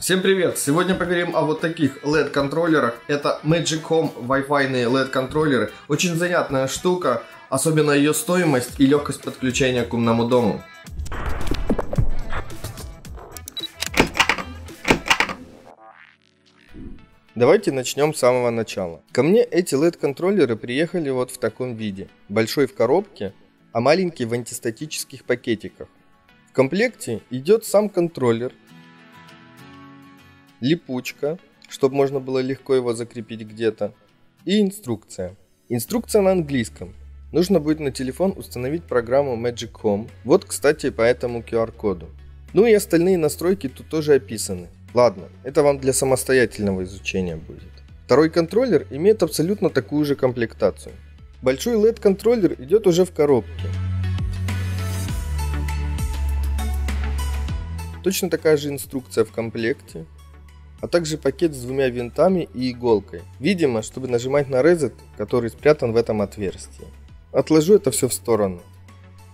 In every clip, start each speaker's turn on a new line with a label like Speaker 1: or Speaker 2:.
Speaker 1: Всем привет! Сегодня поговорим о вот таких LED-контроллерах. Это Magic Home Wi-Fi LED-контроллеры. Очень занятная штука, особенно ее стоимость и легкость подключения к умному дому. Давайте начнем с самого начала. Ко мне эти LED-контроллеры приехали вот в таком виде. Большой в коробке, а маленький в антистатических пакетиках. В комплекте идет сам контроллер, липучка, чтобы можно было легко его закрепить где-то, и инструкция. Инструкция на английском. Нужно будет на телефон установить программу Magic Home. Вот, кстати, по этому QR-коду. Ну и остальные настройки тут тоже описаны. Ладно, это вам для самостоятельного изучения будет. Второй контроллер имеет абсолютно такую же комплектацию. Большой LED-контроллер идет уже в коробке. Точно такая же инструкция в комплекте, а также пакет с двумя винтами и иголкой. Видимо, чтобы нажимать на Reset, который спрятан в этом отверстии. Отложу это все в сторону.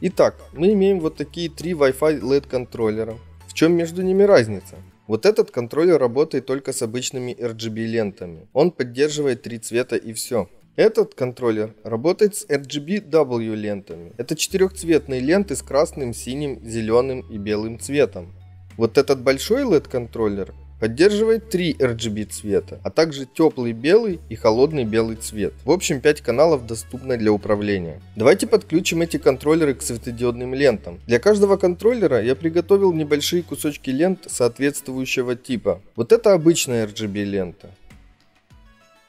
Speaker 1: Итак, мы имеем вот такие три Wi-Fi LED контроллера. В чем между ними разница? Вот этот контроллер работает только с обычными RGB лентами. Он поддерживает три цвета и все. Этот контроллер работает с RGB-W лентами. Это четырехцветные ленты с красным, синим, зеленым и белым цветом. Вот этот большой LED контроллер Поддерживает три RGB цвета, а также теплый белый и холодный белый цвет. В общем 5 каналов доступно для управления. Давайте подключим эти контроллеры к светодиодным лентам. Для каждого контроллера я приготовил небольшие кусочки лент соответствующего типа. Вот это обычная RGB лента.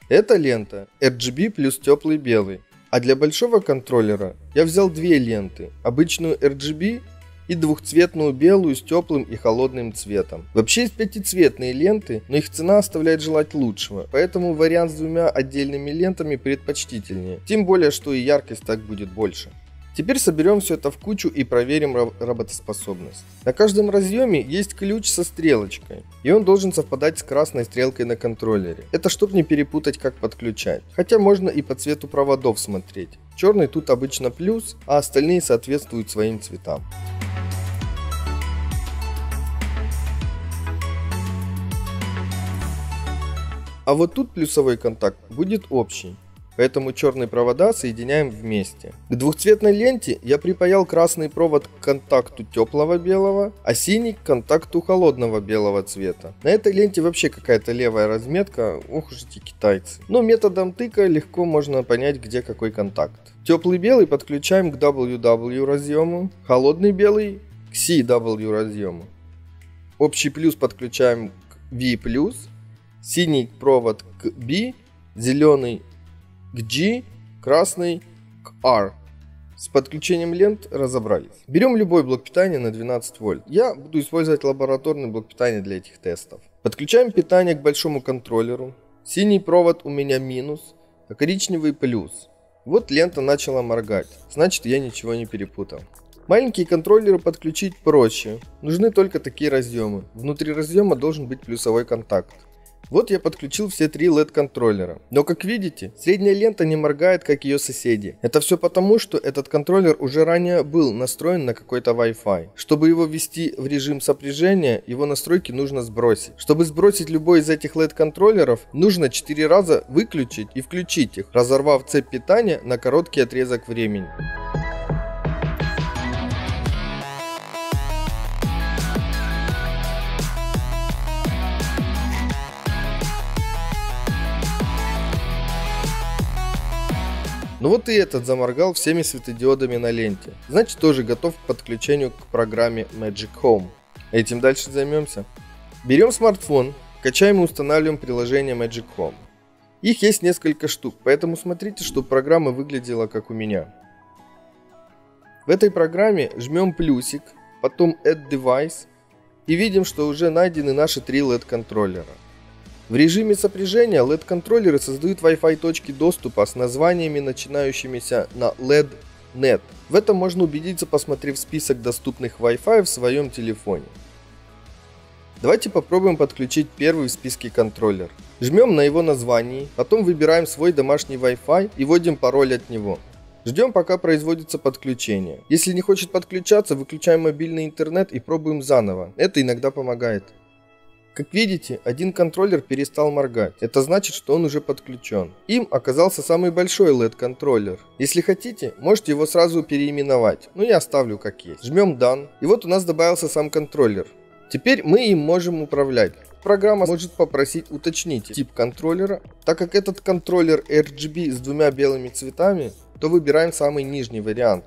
Speaker 1: Эта лента RGB плюс теплый белый. А для большого контроллера я взял две ленты. Обычную RGB и двухцветную белую с теплым и холодным цветом. Вообще есть пятицветные ленты, но их цена оставляет желать лучшего, поэтому вариант с двумя отдельными лентами предпочтительнее. Тем более, что и яркость так будет больше. Теперь соберем все это в кучу и проверим работоспособность. На каждом разъеме есть ключ со стрелочкой, и он должен совпадать с красной стрелкой на контроллере. Это чтобы не перепутать, как подключать. Хотя можно и по цвету проводов смотреть. Черный тут обычно плюс, а остальные соответствуют своим цветам. А вот тут плюсовой контакт будет общий. Поэтому черные провода соединяем вместе. К двухцветной ленте я припаял красный провод к контакту теплого белого, а синий к контакту холодного белого цвета. На этой ленте вообще какая-то левая разметка, ох уж эти китайцы. Но методом тыка легко можно понять, где какой контакт. Теплый белый подключаем к WW разъему, холодный белый к CW разъему. Общий плюс подключаем к V+, синий провод к B, зеленый к G, красный к R. С подключением лент разобрались. Берем любой блок питания на 12 вольт. Я буду использовать лабораторный блок питания для этих тестов. Подключаем питание к большому контроллеру. Синий провод у меня минус, а коричневый плюс. Вот лента начала моргать, значит я ничего не перепутал. Маленькие контроллеры подключить проще. Нужны только такие разъемы. Внутри разъема должен быть плюсовой контакт. Вот я подключил все три LED контроллера. Но как видите, средняя лента не моргает, как ее соседи. Это все потому, что этот контроллер уже ранее был настроен на какой-то Wi-Fi. Чтобы его ввести в режим сопряжения, его настройки нужно сбросить. Чтобы сбросить любой из этих LED контроллеров, нужно 4 раза выключить и включить их, разорвав цепь питания на короткий отрезок времени. Ну вот и этот заморгал всеми светодиодами на ленте. Значит тоже готов к подключению к программе Magic Home. Этим дальше займемся. Берем смартфон, качаем и устанавливаем приложение Magic Home. Их есть несколько штук, поэтому смотрите, чтобы программа выглядела как у меня. В этой программе жмем плюсик, потом Add Device и видим, что уже найдены наши три LED контроллера. В режиме сопряжения LED-контроллеры создают Wi-Fi точки доступа с названиями, начинающимися на LED-NET. В этом можно убедиться, посмотрев список доступных Wi-Fi в своем телефоне. Давайте попробуем подключить первый в списке контроллер. Жмем на его названии, потом выбираем свой домашний Wi-Fi и вводим пароль от него. Ждем пока производится подключение. Если не хочет подключаться, выключаем мобильный интернет и пробуем заново. Это иногда помогает. Как видите, один контроллер перестал моргать. Это значит, что он уже подключен. Им оказался самый большой LED-контроллер. Если хотите, можете его сразу переименовать. Но я оставлю как есть. Жмем Done. И вот у нас добавился сам контроллер. Теперь мы им можем управлять. Программа может попросить уточнить тип контроллера. Так как этот контроллер RGB с двумя белыми цветами, то выбираем самый нижний вариант.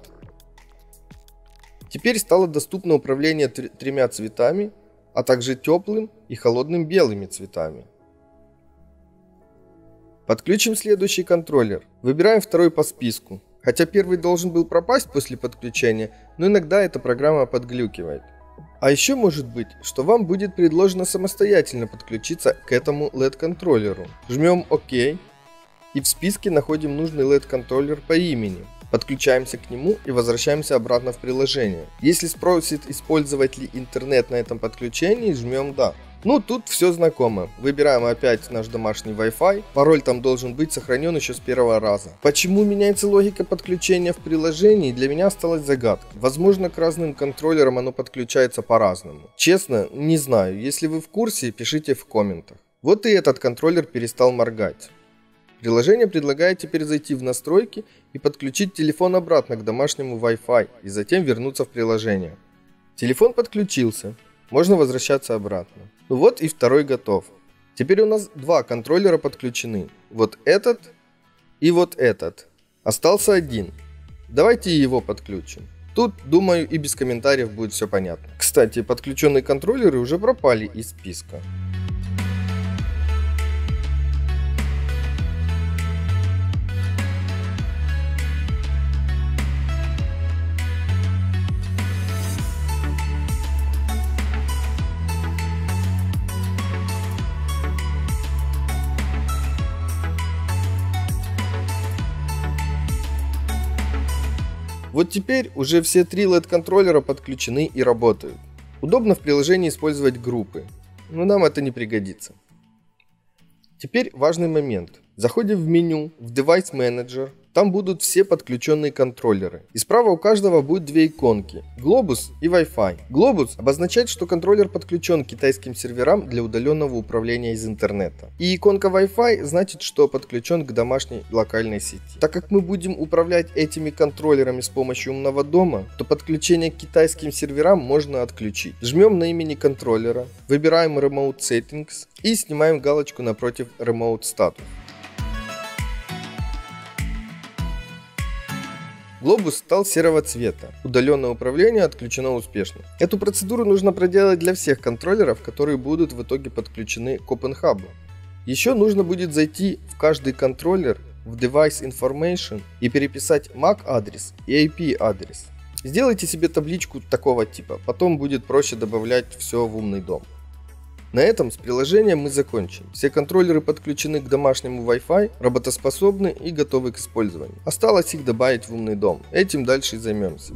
Speaker 1: Теперь стало доступно управление тремя цветами а также теплым и холодным белыми цветами. Подключим следующий контроллер. Выбираем второй по списку. Хотя первый должен был пропасть после подключения, но иногда эта программа подглюкивает. А еще может быть, что вам будет предложено самостоятельно подключиться к этому LED-контроллеру. Жмем ОК и в списке находим нужный LED-контроллер по имени. Подключаемся к нему и возвращаемся обратно в приложение. Если спросит использовать ли интернет на этом подключении, жмем «Да». Ну, тут все знакомо. Выбираем опять наш домашний Wi-Fi. Пароль там должен быть сохранен еще с первого раза. Почему меняется логика подключения в приложении, для меня осталась загадка. Возможно, к разным контроллерам оно подключается по-разному. Честно, не знаю. Если вы в курсе, пишите в комментах. Вот и этот контроллер перестал моргать. Приложение предлагает теперь зайти в настройки и подключить телефон обратно к домашнему Wi-Fi и затем вернуться в приложение. Телефон подключился, можно возвращаться обратно. Ну вот и второй готов. Теперь у нас два контроллера подключены. Вот этот и вот этот. Остался один. Давайте его подключим. Тут, думаю, и без комментариев будет все понятно. Кстати, подключенные контроллеры уже пропали из списка. Вот теперь уже все три LED-контроллера подключены и работают. Удобно в приложении использовать группы, но нам это не пригодится. Теперь важный момент. Заходим в меню, в Device Manager, там будут все подключенные контроллеры. И справа у каждого будет две иконки. Globus и Wi-Fi. Globus обозначает, что контроллер подключен к китайским серверам для удаленного управления из интернета. И иконка Wi-Fi значит, что подключен к домашней локальной сети. Так как мы будем управлять этими контроллерами с помощью умного дома, то подключение к китайским серверам можно отключить. Жмем на имени контроллера, выбираем Remote Settings и снимаем галочку напротив Remote Status. Глобус стал серого цвета. Удаленное управление отключено успешно. Эту процедуру нужно проделать для всех контроллеров, которые будут в итоге подключены к OpenHub. Еще нужно будет зайти в каждый контроллер в Device Information и переписать MAC адрес и IP адрес. Сделайте себе табличку такого типа, потом будет проще добавлять все в умный дом. На этом с приложением мы закончим. Все контроллеры подключены к домашнему Wi-Fi, работоспособны и готовы к использованию. Осталось их добавить в умный дом. Этим дальше и займемся.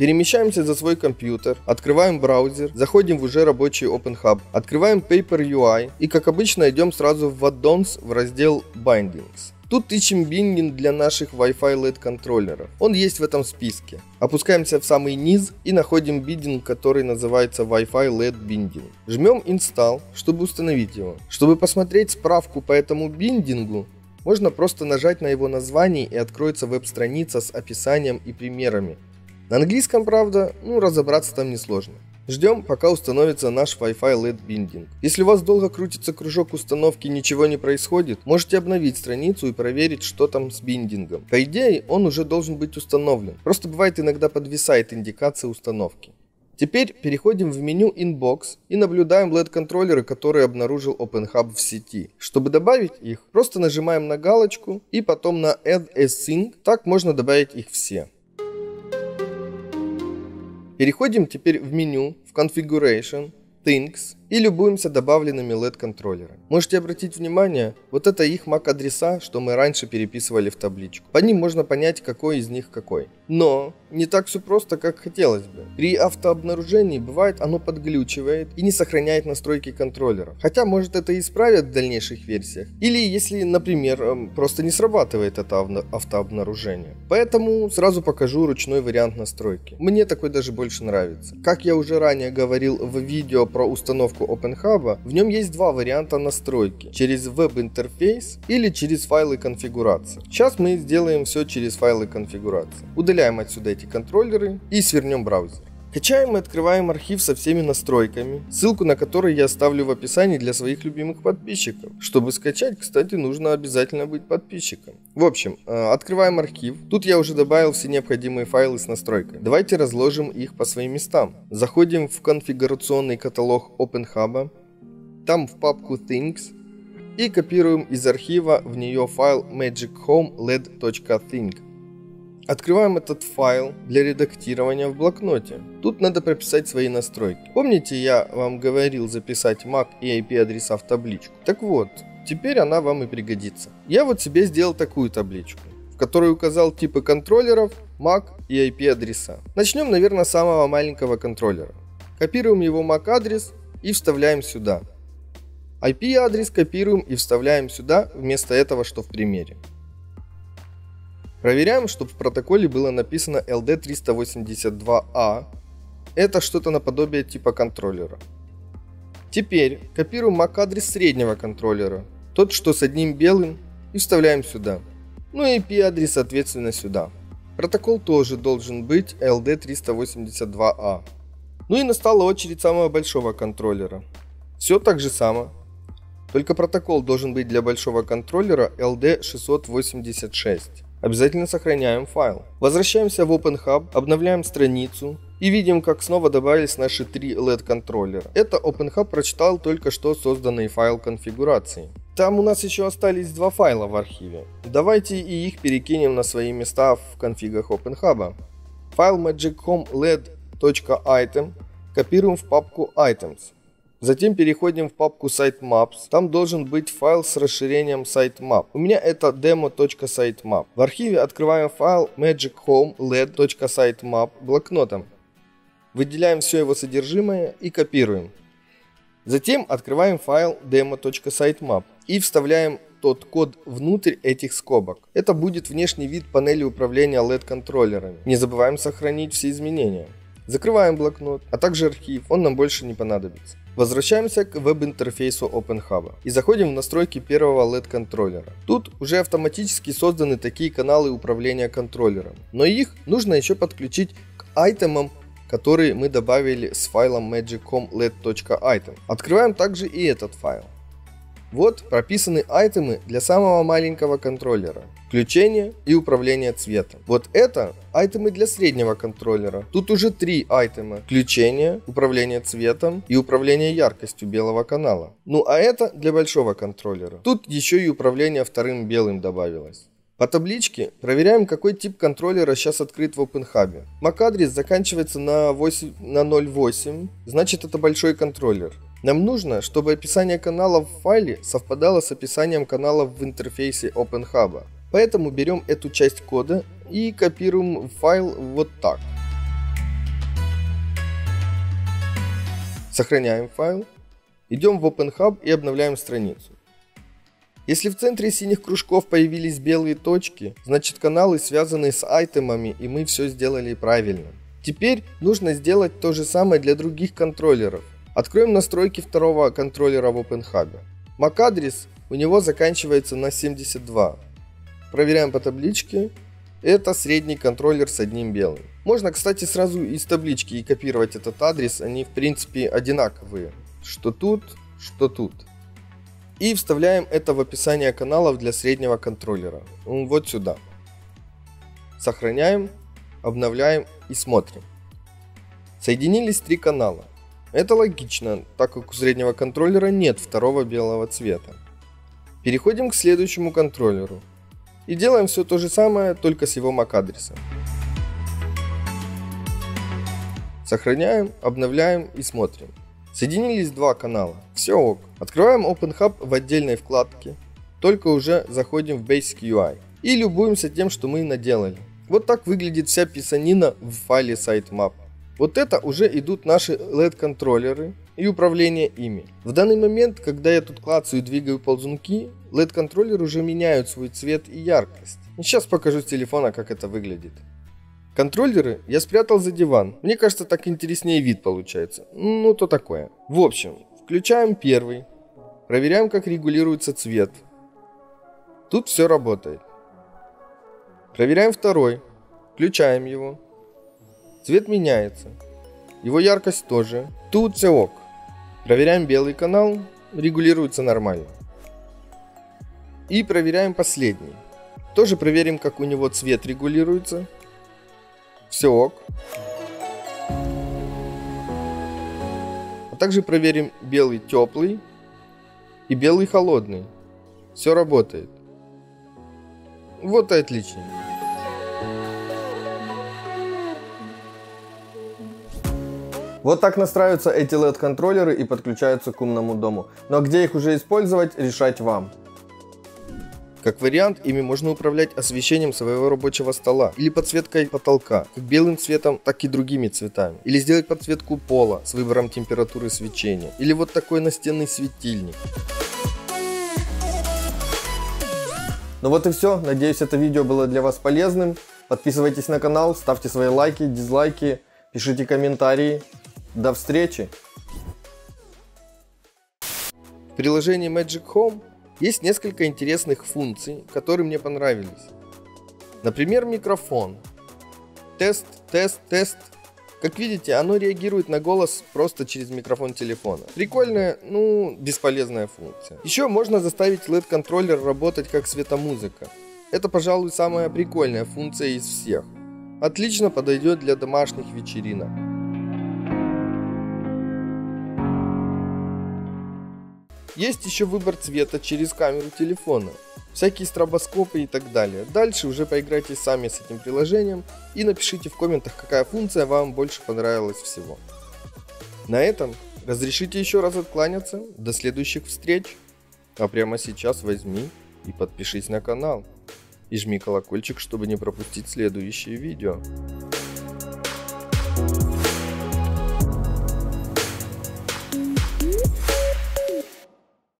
Speaker 1: Перемещаемся за свой компьютер, открываем браузер, заходим в уже рабочий OpenHub, открываем Paper UI и как обычно идем сразу в Add-ons в раздел Bindings. Тут ищем биндинг для наших Wi-Fi LED контроллеров. Он есть в этом списке. Опускаемся в самый низ и находим биндинг, который называется Wi-Fi LED биндинг. Жмем Install, чтобы установить его. Чтобы посмотреть справку по этому биндингу, можно просто нажать на его название и откроется веб-страница с описанием и примерами. На английском, правда, ну разобраться там несложно. Ждем, пока установится наш Wi-Fi LED биндинг. Если у вас долго крутится кружок установки и ничего не происходит, можете обновить страницу и проверить, что там с биндингом. По идее, он уже должен быть установлен. Просто бывает иногда подвисает индикация установки. Теперь переходим в меню Inbox и наблюдаем LED-контроллеры, которые обнаружил OpenHub в сети. Чтобы добавить их, просто нажимаем на галочку и потом на Add as Sync, так можно добавить их все. Переходим теперь в меню, в Configuration, Things и любуемся добавленными LED-контроллерами. Можете обратить внимание, вот это их MAC-адреса, что мы раньше переписывали в табличку. По ним можно понять, какой из них какой. Но не так все просто, как хотелось бы. При автообнаружении бывает оно подглючивает и не сохраняет настройки контроллера. Хотя может это и исправят в дальнейших версиях. Или если, например, эм, просто не срабатывает это автообнаружение. Поэтому сразу покажу ручной вариант настройки. Мне такой даже больше нравится. Как я уже ранее говорил в видео про установку OpenHub, в нем есть два варианта настройки. Через веб-интерфейс или через файлы конфигурации. Сейчас мы сделаем все через файлы конфигурации. Удаляем отсюда эти контроллеры и свернем браузер. Качаем и открываем архив со всеми настройками, ссылку на который я оставлю в описании для своих любимых подписчиков. Чтобы скачать, кстати, нужно обязательно быть подписчиком. В общем, э, открываем архив. Тут я уже добавил все необходимые файлы с настройкой. Давайте разложим их по своим местам. Заходим в конфигурационный каталог OpenHub, там в папку Things и копируем из архива в нее файл magichome.led.think. Открываем этот файл для редактирования в блокноте. Тут надо прописать свои настройки. Помните, я вам говорил записать MAC и IP адреса в табличку? Так вот, теперь она вам и пригодится. Я вот себе сделал такую табличку, в которой указал типы контроллеров, MAC и IP адреса. Начнем, наверное, с самого маленького контроллера. Копируем его MAC адрес и вставляем сюда. IP адрес копируем и вставляем сюда вместо этого, что в примере. Проверяем, чтобы в протоколе было написано LD382A. Это что-то наподобие типа контроллера. Теперь копируем MAC-адрес среднего контроллера, тот, что с одним белым, и вставляем сюда. Ну и IP-адрес, соответственно, сюда. Протокол тоже должен быть LD382A. Ну и настала очередь самого большого контроллера. Все так же само. Только протокол должен быть для большого контроллера LD686. Обязательно сохраняем файл. Возвращаемся в OpenHub, обновляем страницу и видим, как снова добавились наши три LED контроллера. Это OpenHub прочитал только что созданный файл конфигурации. Там у нас еще остались два файла в архиве. Давайте и их перекинем на свои места в конфигах OpenHub. Файл magichome.led.item копируем в папку items. Затем переходим в папку Sitemaps. Там должен быть файл с расширением sitemap. У меня это demo.sitemap. В архиве открываем файл magichome.led.sitemap блокнотом. Выделяем все его содержимое и копируем. Затем открываем файл demo.sitemap и вставляем тот код внутрь этих скобок. Это будет внешний вид панели управления LED-контроллерами. Не забываем сохранить все изменения. Закрываем блокнот, а также архив, он нам больше не понадобится. Возвращаемся к веб-интерфейсу OpenHub и заходим в настройки первого LED-контроллера. Тут уже автоматически созданы такие каналы управления контроллером, но их нужно еще подключить к айтемам, которые мы добавили с файлом magiccom.led.item. Открываем также и этот файл. Вот прописаны айтемы для самого маленького контроллера. Включение и управление цветом. Вот это айтемы для среднего контроллера. Тут уже три айтема. Включение, управление цветом и управление яркостью белого канала. Ну а это для большого контроллера. Тут еще и управление вторым белым добавилось. По табличке проверяем, какой тип контроллера сейчас открыт в OpenHub. MAC-адрес заканчивается на, 8, на 0.8, значит это большой контроллер. Нам нужно, чтобы описание канала в файле совпадало с описанием канала в интерфейсе OpenHub. Поэтому берем эту часть кода и копируем файл вот так. Сохраняем файл. Идем в OpenHub и обновляем страницу. Если в центре синих кружков появились белые точки, значит каналы связаны с айтемами и мы все сделали правильно. Теперь нужно сделать то же самое для других контроллеров. Откроем настройки второго контроллера в OpenHub. MAC-адрес у него заканчивается на 72. Проверяем по табличке. Это средний контроллер с одним белым. Можно, кстати, сразу из таблички и копировать этот адрес. Они, в принципе, одинаковые. Что тут, что тут. И вставляем это в описание каналов для среднего контроллера. Вот сюда. Сохраняем, обновляем и смотрим. Соединились три канала. Это логично, так как у среднего контроллера нет второго белого цвета. Переходим к следующему контроллеру. И делаем все то же самое, только с его MAC-адресом. Сохраняем, обновляем и смотрим. Соединились два канала. Все ок. Открываем OpenHub в отдельной вкладке. Только уже заходим в Basic UI. И любуемся тем, что мы наделали. Вот так выглядит вся писанина в файле sitemap. Вот это уже идут наши LED-контроллеры и управление ими. В данный момент, когда я тут клацаю и двигаю ползунки, LED-контроллеры уже меняют свой цвет и яркость. Сейчас покажу с телефона, как это выглядит. Контроллеры я спрятал за диван. Мне кажется, так интереснее вид получается. Ну, то такое. В общем, включаем первый. Проверяем, как регулируется цвет. Тут все работает. Проверяем второй. Включаем его. Цвет меняется. Его яркость тоже. Тут все ок. Проверяем белый канал. Регулируется нормально. И проверяем последний. Тоже проверим, как у него цвет регулируется. Все ок. А также проверим белый теплый и белый холодный. Все работает. Вот и отлично. Вот так настраиваются эти LED-контроллеры и подключаются к умному дому. Но где их уже использовать, решать вам. Как вариант, ими можно управлять освещением своего рабочего стола или подсветкой потолка, как белым цветом, так и другими цветами. Или сделать подсветку пола с выбором температуры свечения. Или вот такой настенный светильник. Ну вот и все. Надеюсь, это видео было для вас полезным. Подписывайтесь на канал, ставьте свои лайки, дизлайки, пишите комментарии. До встречи! В приложении Magic Home есть несколько интересных функций, которые мне понравились. Например, микрофон. Тест, тест, тест. Как видите, оно реагирует на голос просто через микрофон телефона. Прикольная, ну, бесполезная функция. Еще можно заставить LED-контроллер работать как светомузыка. Это, пожалуй, самая прикольная функция из всех. Отлично подойдет для домашних вечеринок. Есть еще выбор цвета через камеру телефона, всякие стробоскопы и так далее. Дальше уже поиграйте сами с этим приложением и напишите в комментах, какая функция вам больше понравилась всего. На этом разрешите еще раз откланяться. До следующих встреч. А прямо сейчас возьми и подпишись на канал. И жми колокольчик, чтобы не пропустить следующие видео.